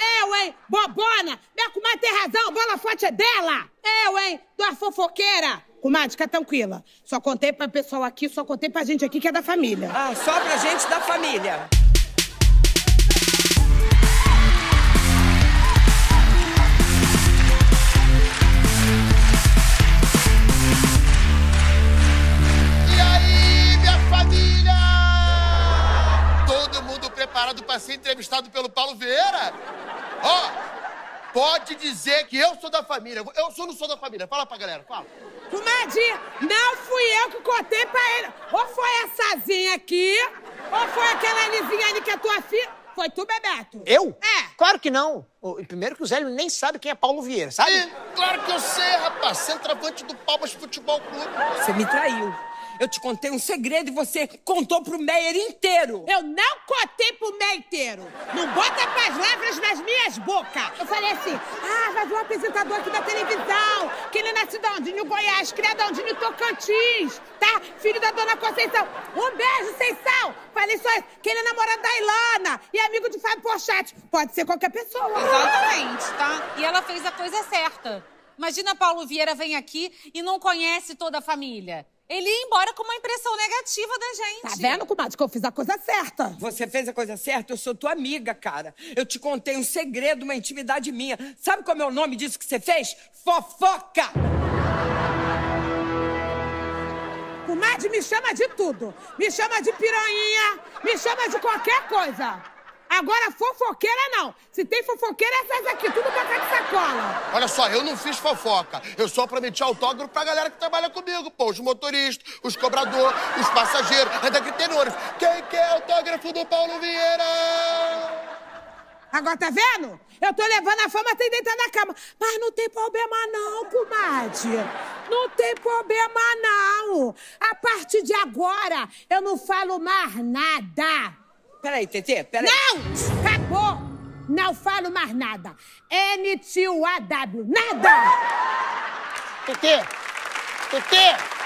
Eu, hein? Bobona! Minha comadre tem razão, bola forte é dela! Eu, hein? Tua fofoqueira! Comadre, fica tranquila. Só contei pra pessoal aqui, só contei pra gente aqui que é da família. Ah, só pra gente da família. Preparado para ser entrevistado pelo Paulo Vieira? Ó, pode dizer que eu sou da família. Eu sou ou não sou da família? Fala pra galera, fala. Comadre, não fui eu que contei pra ele. Ou foi essazinha aqui, ou foi aquela lisinha ali que é tua filha. Foi tu, Bebeto? Eu? É. Claro que não. O- Primeiro que o Zé nem sabe quem é Paulo Vieira, sabe? E, claro que eu sei, rapaz. Centroavante do Palmas Futebol Clube. Você me traiu. Eu te contei um segredo e você contou pro Meyer inteiro. Eu não contei pro meio inteiro. Não bota palavras nas minhas bocas. Eu falei assim, ah, vai um apresentador aqui da televisão, que ele nasce de onde? No Goiás, criado onde? No Tocantins, tá? Filho da dona Conceição. Um beijo, Conceição. Falei só isso, que ele é namorado da Ilana e amigo de Fábio Porchat. Pode ser qualquer pessoa. Exatamente, tá? E ela fez a coisa certa. Imagina Paulo Vieira vem aqui e não conhece toda a família. Ele ia embora com uma impressão negativa da gente. Tá vendo, comadre, que eu fiz a coisa certa? Você fez a coisa certa, eu sou tua amiga, cara. Eu te contei um segredo, uma intimidade minha. Sabe qual é o nome disso que você fez? Fofoca! Comadre me chama de tudo. Me chama de piranha, me chama de qualquer coisa. Agora, fofoqueira não. Se tem fofoqueira, é essas aqui, tudo pra cá de sacola. Olha só, eu não fiz fofoca. Eu só prometi autógrafo pra galera que trabalha comigo. Pô, os motoristas, os cobradores, os passageiros, ainda que tem ônibus. Quem quer autógrafo do Paulo Vieira? Agora, tá vendo? Eu tô levando a fama até deitar na cama. Mas não tem problema não, comadre. Não tem problema não. A partir de agora, eu não falo mais nada. Peraí, Tetê, peraí. Não! Acabou! Não falo mais nada. N-T-U-A-W. Nada! TT! TT!